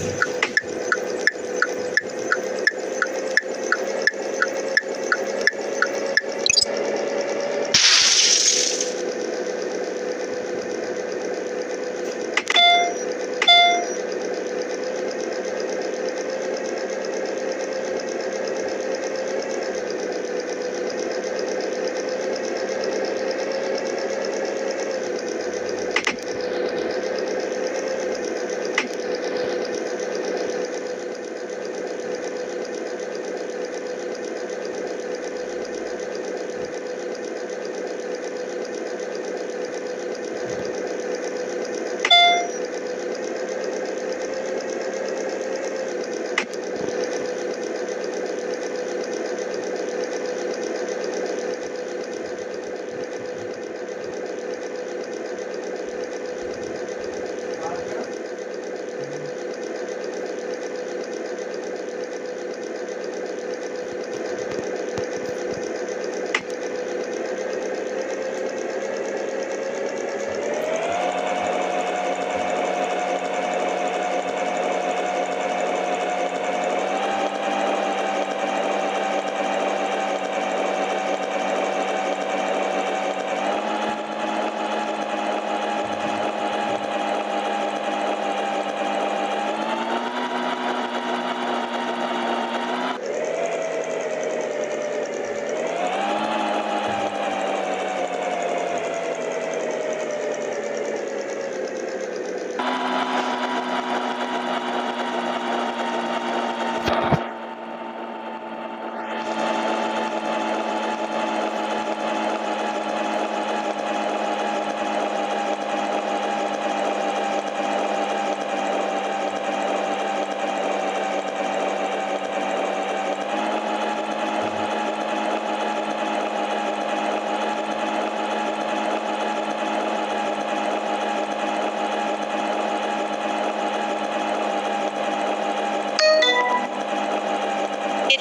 Yeah.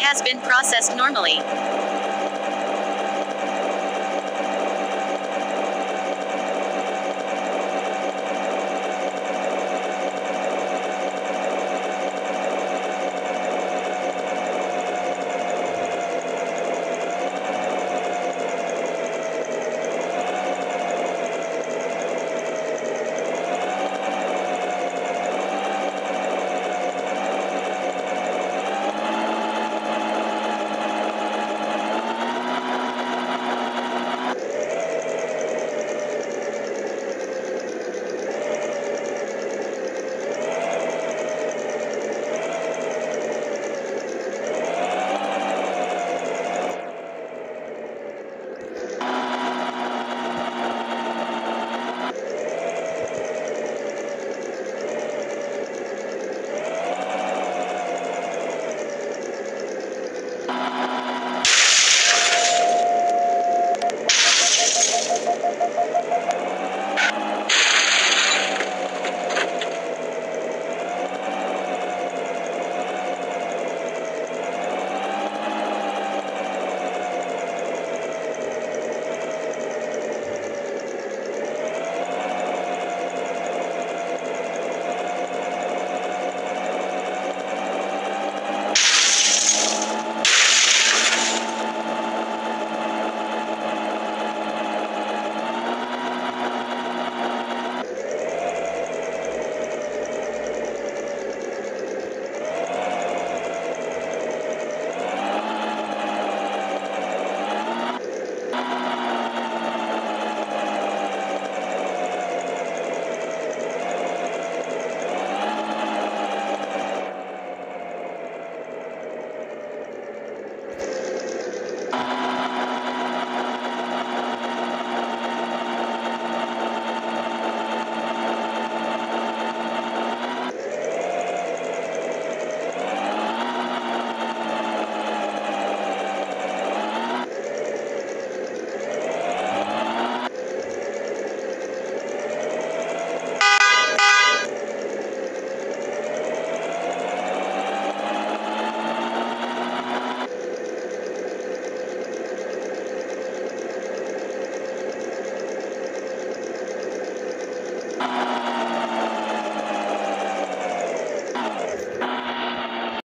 Has been processed normally.